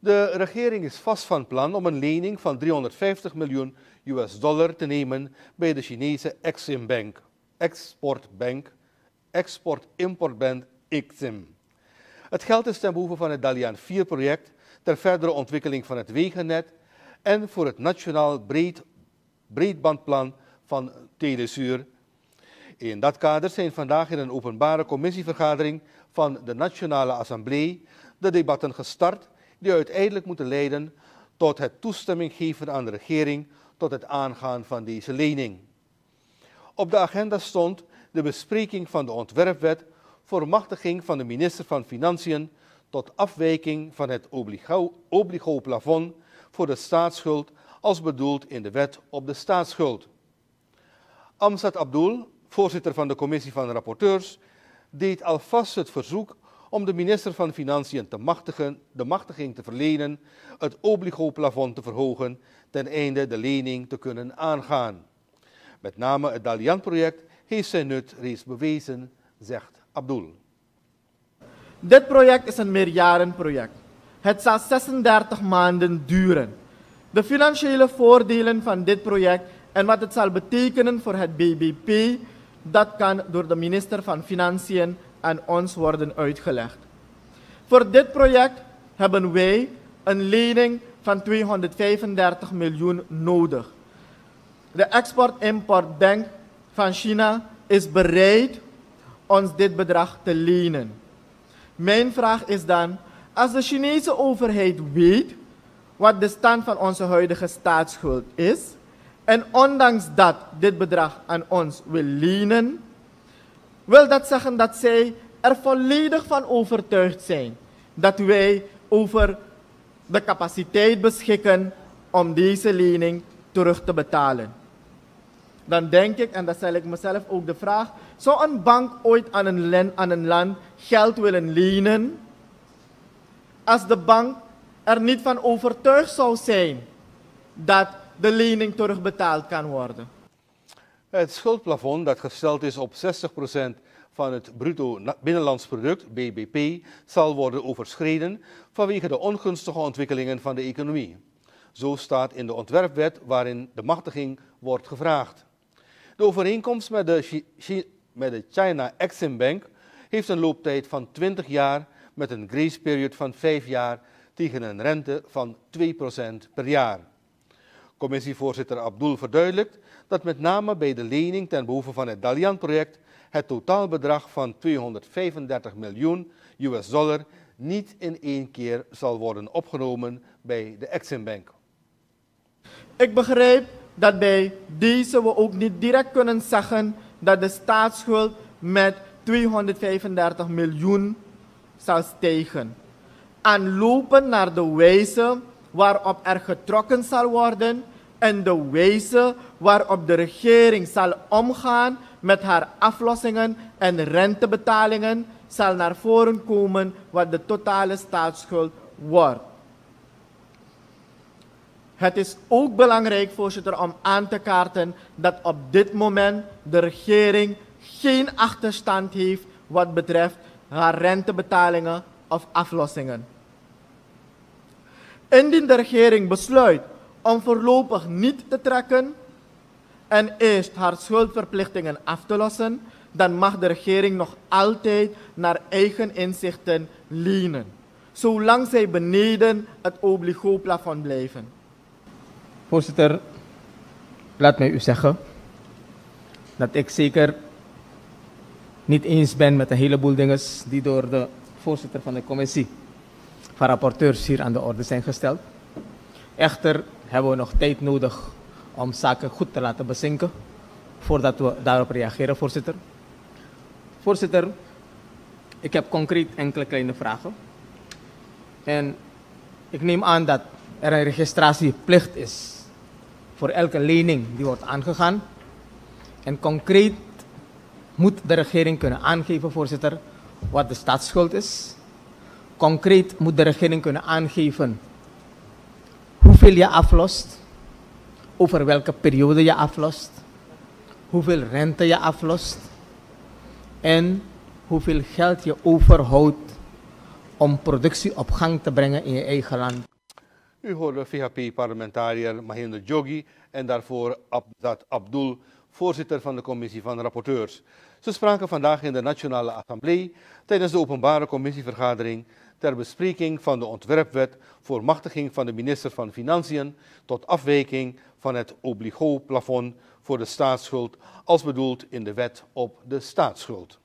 De regering is vast van plan om een lening van 350 miljoen US dollar te nemen bij de Chinese Exim Bank, Export Bank, Export-Import Bank Exim. Het geld is ten behoeve van het Dalian 4-project ter verdere ontwikkeling van het wegennet en voor het Nationaal Breed, Breedbandplan van Telesuur. In dat kader zijn vandaag in een openbare commissievergadering van de Nationale Assemblée de debatten gestart die uiteindelijk moeten leiden tot het toestemming geven aan de regering tot het aangaan van deze lening. Op de agenda stond de bespreking van de ontwerpwet voor machtiging van de minister van Financiën tot afwijking van het obligo-plafond voor de staatsschuld als bedoeld in de wet op de staatsschuld. Amzad Abdul, voorzitter van de commissie van rapporteurs, deed alvast het verzoek om de minister van Financiën te machtigen, de machtiging te verlenen het obligo-plafond te verhogen ten einde de lening te kunnen aangaan. Met name het Dalian-project heeft zijn nut reeds bewezen, zegt Abdul. Dit project is een meerjarenproject. Het zal 36 maanden duren. De financiële voordelen van dit project en wat het zal betekenen voor het BBP, dat kan door de minister van Financiën aan ons worden uitgelegd. Voor dit project hebben wij een lening van 235 miljoen nodig. De Export-Import Bank van China is bereid ons dit bedrag te lenen. Mijn vraag is dan, als de Chinese overheid weet wat de stand van onze huidige staatsschuld is, en ondanks dat dit bedrag aan ons wil lenen, wil dat zeggen dat zij er volledig van overtuigd zijn dat wij over de capaciteit beschikken om deze lening terug te betalen. Dan denk ik, en dat stel ik mezelf ook de vraag, zou een bank ooit aan een, aan een land geld willen lenen als de bank er niet van overtuigd zou zijn dat de lening terugbetaald kan worden? Het schuldplafond dat gesteld is op 60% van het bruto binnenlands product, BBP, zal worden overschreden vanwege de ongunstige ontwikkelingen van de economie. Zo staat in de ontwerpwet waarin de machtiging wordt gevraagd. De overeenkomst met de, met de China Exim Bank heeft een looptijd van 20 jaar met een grace period van 5 jaar tegen een rente van 2% per jaar. Commissievoorzitter Abdul verduidelijkt dat met name bij de lening ten behoeve van het Dalian-project het totaalbedrag van 235 miljoen US dollar niet in één keer zal worden opgenomen bij de Exim Bank. Ik begrijp dat bij deze we ook niet direct kunnen zeggen dat de staatsschuld met 235 miljoen zal stijgen. Aanlopen naar de wijze waarop er getrokken zal worden en de wijze waarop de regering zal omgaan met haar aflossingen en rentebetalingen zal naar voren komen wat de totale staatsschuld wordt. Het is ook belangrijk, voorzitter, om aan te kaarten dat op dit moment de regering geen achterstand heeft wat betreft haar rentebetalingen of aflossingen. Indien de regering besluit om voorlopig niet te trekken en eerst haar schuldverplichtingen af te lossen, dan mag de regering nog altijd naar eigen inzichten lenen, zolang zij beneden het obligo-plafond blijven. Voorzitter, laat mij u zeggen dat ik zeker niet eens ben met een heleboel dingen die door de voorzitter van de commissie van rapporteurs hier aan de orde zijn gesteld. Echter hebben we nog tijd nodig om zaken goed te laten bezinken voordat we daarop reageren, voorzitter. Voorzitter, ik heb concreet enkele kleine vragen. En ik neem aan dat er een registratieplicht is voor elke lening die wordt aangegaan. En concreet moet de regering kunnen aangeven, voorzitter, wat de staatsschuld is. Concreet moet de regering kunnen aangeven hoeveel je aflost, over welke periode je aflost, hoeveel rente je aflost en hoeveel geld je overhoudt om productie op gang te brengen in je eigen land. U hoorde VHP-parlementariër Mahinder Jogi en daarvoor Abdat Abdul, voorzitter van de commissie van rapporteurs. Ze spraken vandaag in de Nationale Assemblée tijdens de openbare commissievergadering ter bespreking van de ontwerpwet voor machtiging van de minister van Financiën tot afwijking van het obligo-plafond voor de staatsschuld als bedoeld in de wet op de staatsschuld.